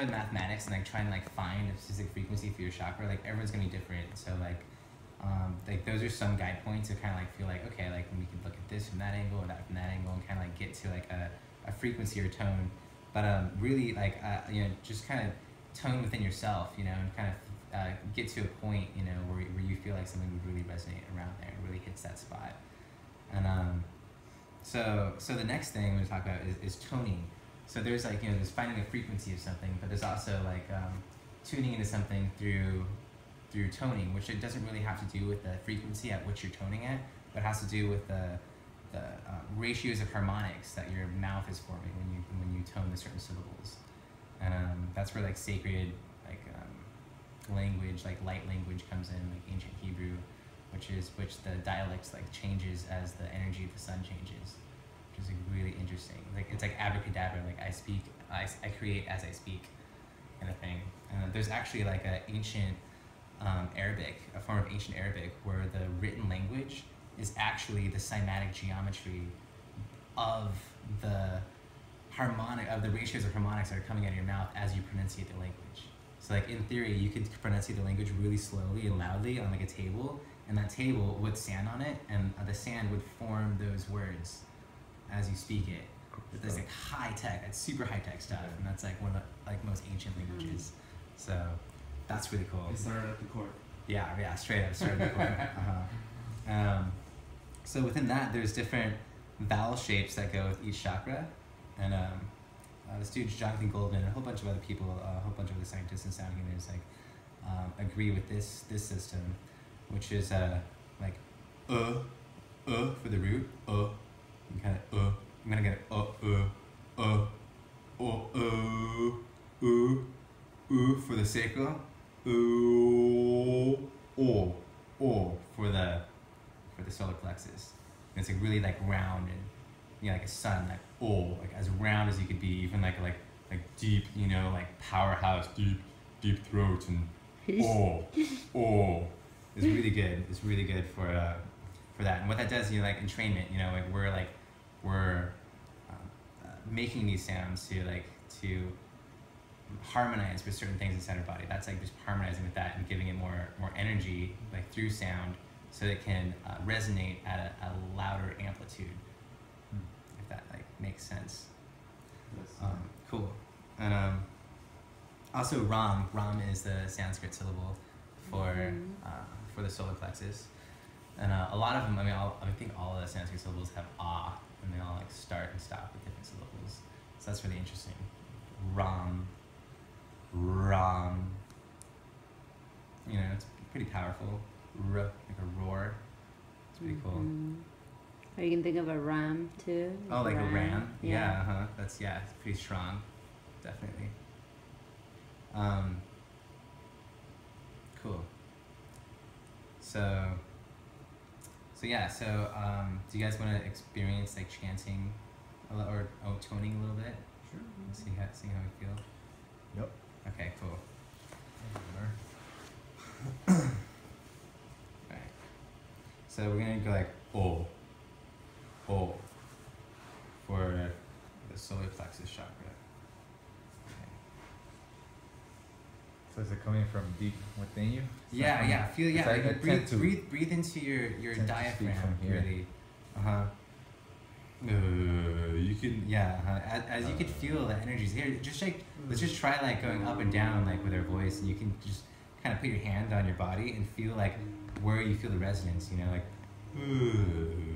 go mathematics and like try and like find a specific frequency for your chakra, like everyone's gonna be different. So like, um, like those are some guide points to kind of like feel like okay, like we can look at this from that angle or that from that angle and kind of like get to like a, a frequency or tone. But um, really like uh, you know just kind of tone within yourself, you know, and kind of uh, get to a point, you know, where, where you feel like something would really resonate around there and really hits that spot. And um, so, so the next thing we talk about is, is toning. So there's like, you know, there's finding a frequency of something, but there's also like um, tuning into something through through toning, which it doesn't really have to do with the frequency at which you're toning at, but it has to do with the the uh, ratios of harmonics that your mouth is forming when you when you tone the certain syllables, um, that's where like sacred like um, language, like light language, comes in, like ancient Hebrew, which is which the dialects like changes as the energy of the sun changes, which is. Like it's like abracadabra, like I speak, I, I create as I speak, kind of thing. And there's actually like an ancient um, Arabic, a form of ancient Arabic, where the written language is actually the cymatic geometry of the harmonic of the ratios of harmonics that are coming out of your mouth as you pronunciate the language. So like in theory, you could pronunciate the language really slowly and loudly on like a table, and that table with sand on it, and the sand would form those words as you speak it. But there's like high tech, it's super high tech stuff, and that's like one of the like most ancient languages. So that's really cool. It started at the court. Yeah, yeah, straight up, straight up the court. uh-huh. um, so within that, there's different vowel shapes that go with each chakra, and um, uh, this dude Jonathan Goldman and a whole bunch of other people, uh, a whole bunch of other scientists and sound humanists, like um, agree with this this system, which is uh, like uh for the root, uh, and kind of uh. I'm gonna get uh uh uh uh uh uh uh for the sacral, uh oh oh for the for the solar plexus. And it's like really like round and you know like a sun like oh like as round as you could be even like like like deep you know like powerhouse deep deep throat and oh oh is really good. It's really good for uh for that. And what that does you know like entrainment you know like we're like we're um, uh, making these sounds to like to harmonize with certain things inside our body that's like just harmonizing with that and giving it more more energy like through sound so it can uh, resonate at a, a louder amplitude if that like makes sense Yes. um, cool. And um, also Ram. Ram is the Sanskrit syllable for Mhm. uh, for the solar plexus. And uh, a lot of them, I mean, all, I think all of the Sanskrit syllables have ah, and they all like start and stop with different syllables. So that's really interesting. Ram, Ram. You know, it's pretty powerful. R, like a roar. It's pretty cool. Mhm. Or you can think of a ram too. Oh, like a ram? Yeah, uh-huh. That's yeah, it's pretty strong. Definitely. Um cool. So so yeah, so um do you guys want to experience like chanting a li- or oh toning a little bit? Sure. See how see how we feel? Yep. Okay, cool. Alright. So we're gonna go like oh, oh, for the solar plexus chakra. Okay. So is it coming from deep within you? It's Yeah, yeah. Feel yeah. Like, breathe, breathe, breathe into your your tend to speak diaphragm. Really. Uh huh. Uh, you can yeah. Huh? As, as you can uh. feel the energies here. Just like let's just mm. try like going up and down like with our voice, and you can just kind of put your hand on your body and feel like where you feel the resonance. You know, like. Uh,